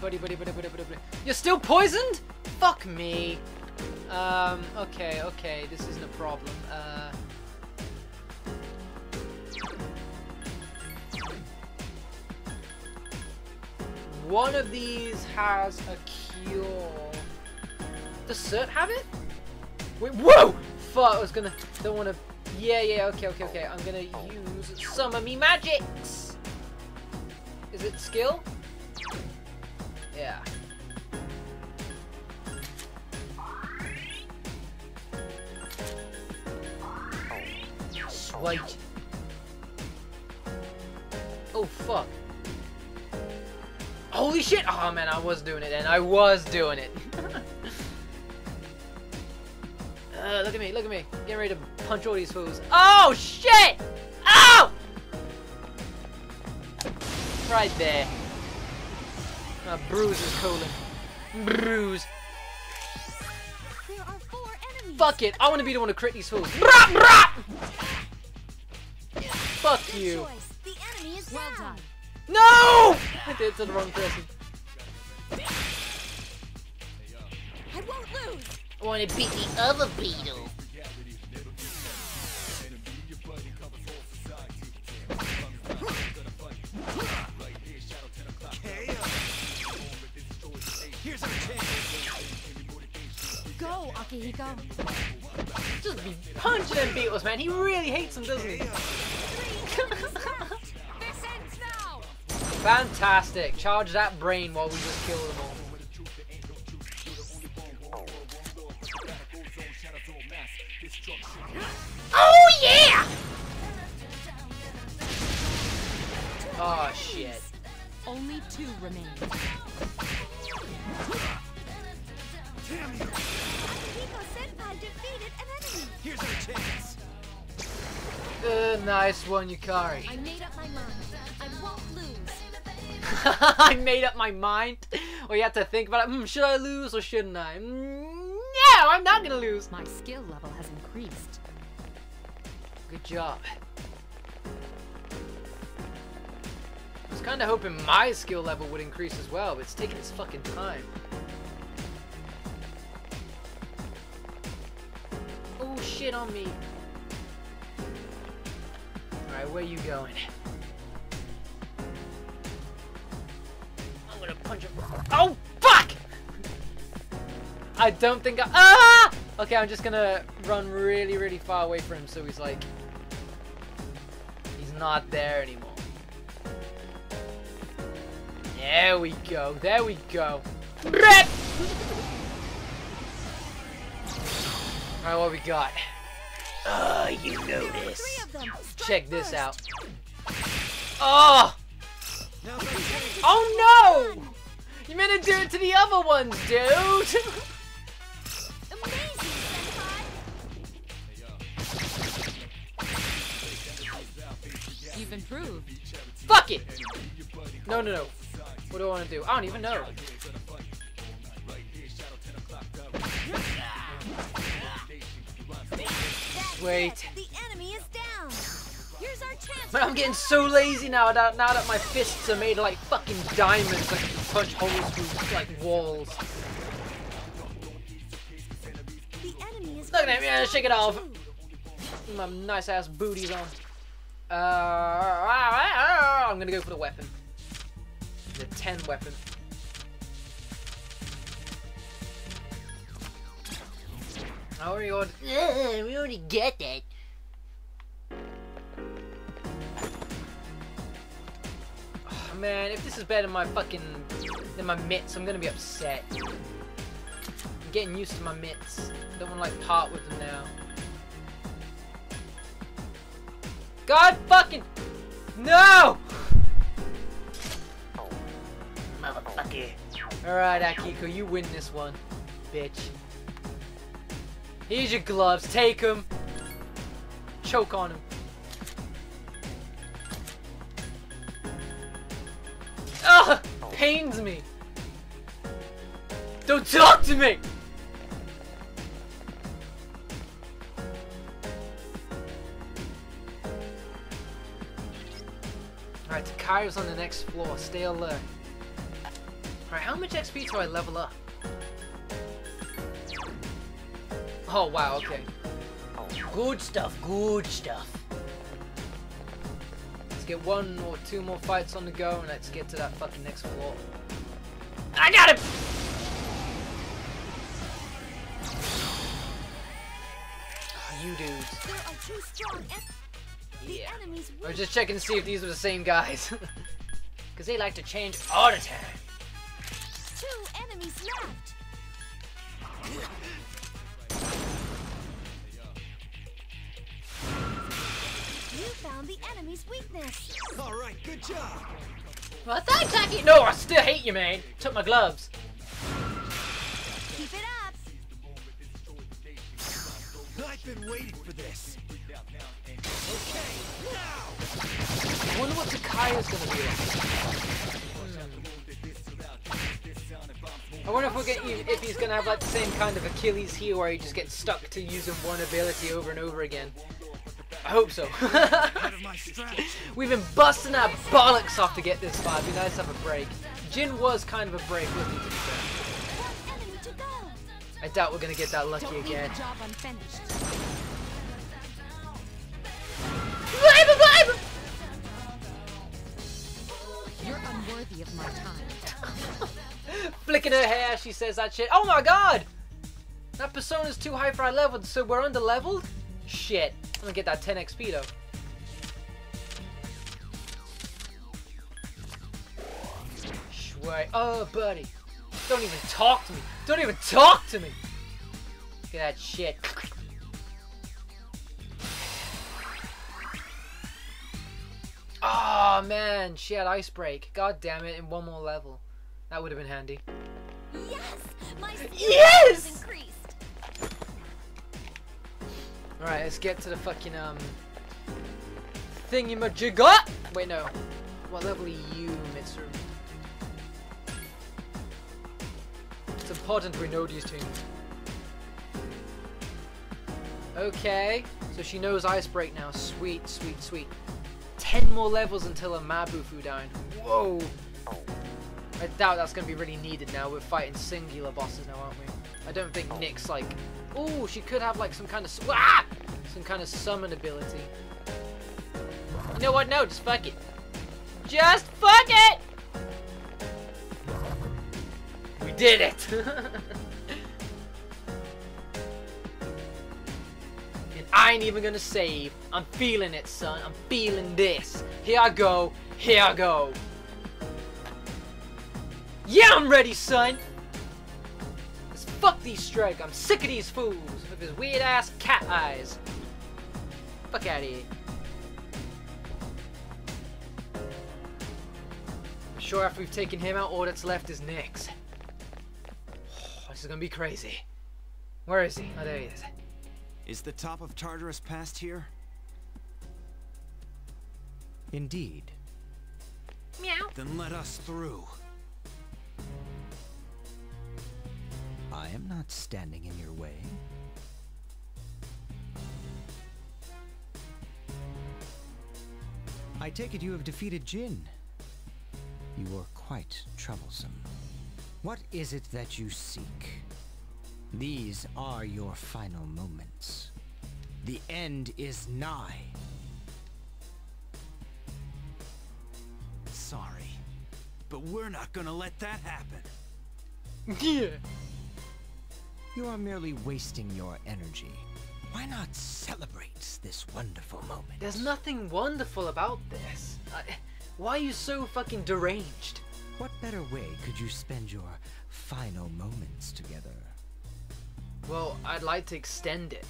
buddy, buddy, buddy, buddy, buddy, buddy. You're still poisoned? Fuck me. Um, okay, okay, this isn't a problem. Uh... One of these has a cure. Does Cert have it? Wait, whoa! Fuck, I was gonna, don't wanna, yeah, yeah, okay, okay, okay. I'm gonna use some of me magics! Is it skill? Yeah. Sweet. Oh, fuck. Holy shit! Oh man, I was doing it and I was doing it. uh, look at me, look at me. Getting ready to punch all these fools. Oh shit! Oh! Right there. Uh, bruise is colon. Bruise. There are four enemies. Fuck it. I want to be the one to crit these fools. Fuck you. The enemy is Well done. No! I did it to the wrong person. I won't lose. I want to beat the other beetle. Go, Akihiko. Just be punching them beetles, man. He really hates them, doesn't he? This ends now. Fantastic. Charge that brain while we just kill them all. Oh yeah! Oh shit. Only two remain. Akihiko Senpai defeated an enemy. Here's our chance. Uh, nice one, Yukari. I made up my mind. I won't lose. I made up my mind. Well, you have to think about it. Hmm, should I lose or shouldn't I? Mm, no, I'm not gonna lose. My skill level has increased. Good job. I was kind of hoping my skill level would increase as well, but it's taking its fucking time. Oh shit on me. Alright, where you going? I'm gonna punch him. Oh fuck! I don't think I. Ah! Okay, I'm just gonna run really, really far away from him so he's like. He's not there anymore. There we go, there we go. Rip! Alright, what we got? Uh, you know this. Three of them. Strike Check this first. out. Oh! Now's our chance. Oh no! You meant to do it to the other ones, dude! Amazing, You've improved. Fuck it! No, no, no. What do I want to do? I don't even know. Chance. But I'm getting so lazy now that, now that my fists are made of like fucking diamonds. I can punch holes through like walls. The enemy is Look at me, yeah, shake it off. My nice ass booties on. Uh, I'm gonna go for the weapon. The 10 weapon. I already ordered. Yeah, we already get that. Oh, man, if this is better than my fucking than my mitts, I'm gonna be upset. I'm getting used to my mitts. Don't wanna like part with them now. God fucking No! Oh, motherfucker. Alright, Akiko, you win this one, bitch. Here's your gloves, take them. Choke on him. Ugh! Ah, pains me. Don't talk to me! Alright, Takaya's on the next floor. Stay alert. Alright, how much XP do I level up? Oh, wow, okay. Good stuff, good stuff. Let's get one or two more fights on the go and let's get to that fucking next floor. I got him! Ah, You dudes. There are two strong en- The Yeah. I was just checking to see if these were the same guys. Because they like to change all the time. Two enemies left. found the enemy's weakness. All right, good job. Well, thanks, Aki. No, I still hate you, man. Took my gloves. Keep it up. I've been waiting for this. Okay, now. I wonder what Takaya's gonna do. Hmm. I wonder if we'll get if he's gonna have like the same kind of Achilles heel where he just gets stuck to using one ability over and over again. I hope so. Out of my stretch. We've been busting our bollocks off to get this far. It'd be nice to have a break. Jin was kind of a break, wasn't he? To be fair. One enemy to go. I doubt we're gonna get that lucky again. job unfinished. You're unworthy of my time. Flicking her hair, she says that shit. Oh my god! That persona's too high for our level, so we're under leveled? Shit. I'm gonna get that 10 XP though. Shway. Oh, buddy. Don't even talk to me. Don't even talk to me. Look at that shit. Oh man, she had ice break. God damn it, in one more level. That would have been handy. Yes, my Yes! Alright, let's get to the fucking, um... Thingy-majigga! Wait, no. What level are you, Mitsuru? It's important we know these things. Okay, so she knows Ice Break now. Sweet, sweet, sweet. Ten more levels until a Mabufudyne. Whoa! I doubt that's gonna be really needed now. We're fighting singular bosses now, aren't we? I don't think Nick's like. Oh, she could have like some kind of ah! some kind of summon ability. You know what? No, just fuck it. Just fuck it. We did it. and I ain't even gonna save. I'm feeling it, son. I'm feeling this. Here I go. Here I go. Yeah, I'm ready, son. Let's fuck these strike. I'm sick of these fools with his weird ass cat eyes. Fuck out of here. I'm sure after we've taken him out, all that's left is Nyx. This is gonna be crazy. Where is he? Oh, there he is. Is the top of Tartarus past here? Indeed. Meow. Then let us through. Not standing in your way. I take it you have defeated Jin. You are quite troublesome. What is it that you seek? These are your final moments. The end is nigh. Sorry. But we're not gonna let that happen. Yeah. You are merely wasting your energy. Why not celebrate this wonderful moment? There's nothing wonderful about this. I, why are you so fucking deranged? What better way could you spend your final moments together? Well, I'd like to extend it.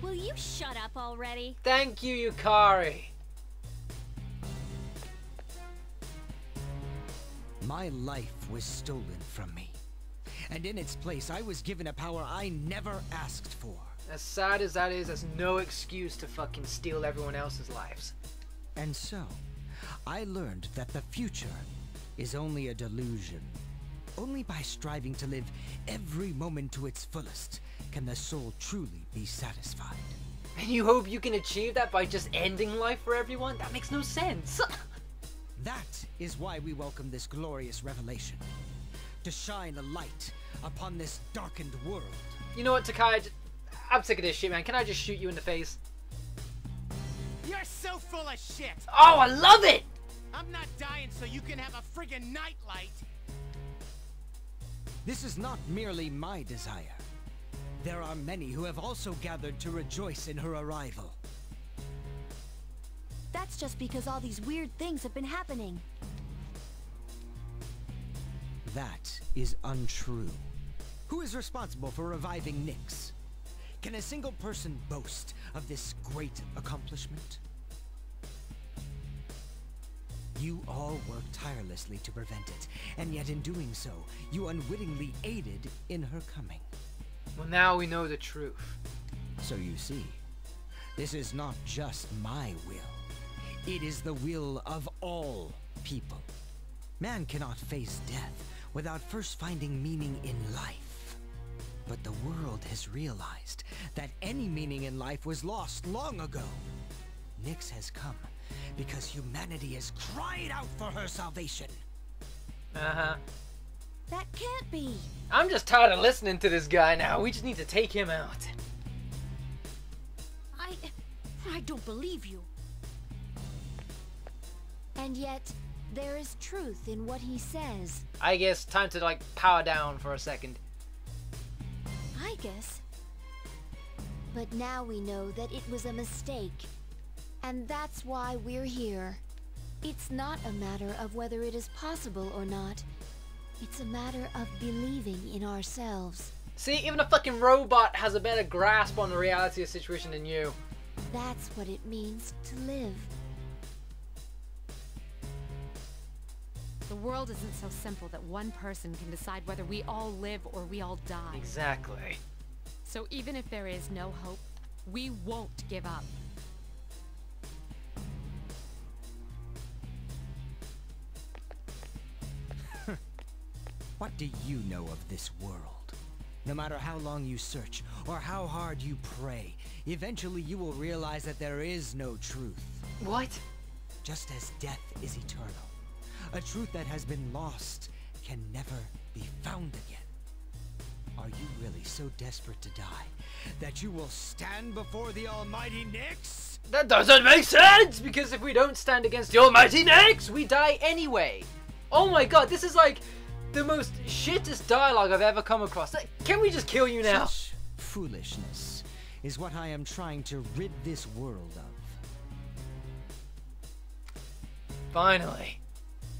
Will you shut up already? Thank you, Yukari. My life was stolen from me. And in its place, I was given a power I never asked for. As sad as that is, that's no excuse to fucking steal everyone else's lives. And so, I learned that the future is only a delusion. Only by striving to live every moment to its fullest can the soul truly be satisfied. And you hope you can achieve that by just ending life for everyone? That makes no sense. That is why we welcome this glorious revelation. To shine a light upon this darkened world. You know what, Takaya? I'm sick of this shit, man. Can I just shoot you in the face? You're so full of shit. Oh, I love it! I'm not dying so you can have a friggin' nightlight. This is not merely my desire. There are many who have also gathered to rejoice in her arrival. That's just because all these weird things have been happening. That is untrue. Who is responsible for reviving Nyx? Can a single person boast of this great accomplishment? You all worked tirelessly to prevent it, and yet in doing so, you unwittingly aided in her coming. Well, now we know the truth. So you see, this is not just my will. It is the will of all people. Man cannot face death without first finding meaning in life. But the world has realized that any meaning in life was lost long ago. Nyx has come because humanity has cried out for her salvation. Uh huh. That can't be. I'm just tired of listening to this guy now. We just need to take him out. I. I don't believe you. And yet, there is truth in what he says. I guess time to like power down for a second. I guess. But now we know that it was a mistake. And that's why we're here. It's not a matter of whether it is possible or not. It's a matter of believing in ourselves. See, even a fucking robot has a better grasp on the reality of the situation than you. That's what it means to live. The world isn't so simple that one person can decide whether we all live or we all die. Exactly. So even if there is no hope, we won't give up. What do you know of this world? No matter how long you search or how hard you pray, eventually you will realize that there is no truth. What? Just as death is eternal, a truth that has been lost can never be found again. Are you really so desperate to die that you will stand before the almighty Nyx? That doesn't make sense! Because if we don't stand against the almighty Nyx, we die anyway! Oh my god, this is like the most shittest dialogue I've ever come across. Can we just kill you now? Such foolishness is what I am trying to rid this world of. Finally.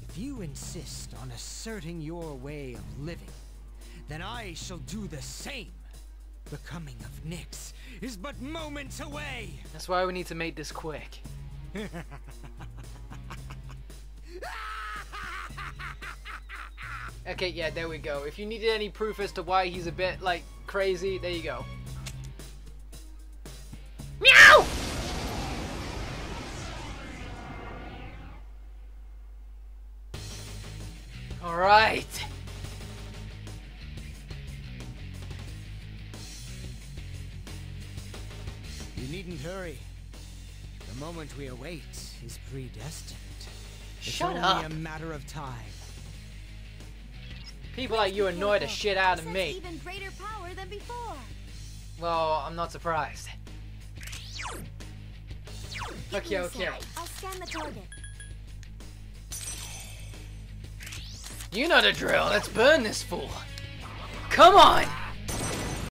If you insist on asserting your way of living, then I shall do the same. The coming of Nyx is but moments away. That's why we need to make this quick. Okay, yeah, there we go. If you needed any proof as to why he's a bit, like, crazy, there you go. The moment we await is predestined. It's Shut only up. a matter of time. People like you annoy the shit out of me. even greater power than before. Well, I'm not surprised. Give Okay, okay. I'll scan the target. You know the drill. Let's burn this fool. Come on!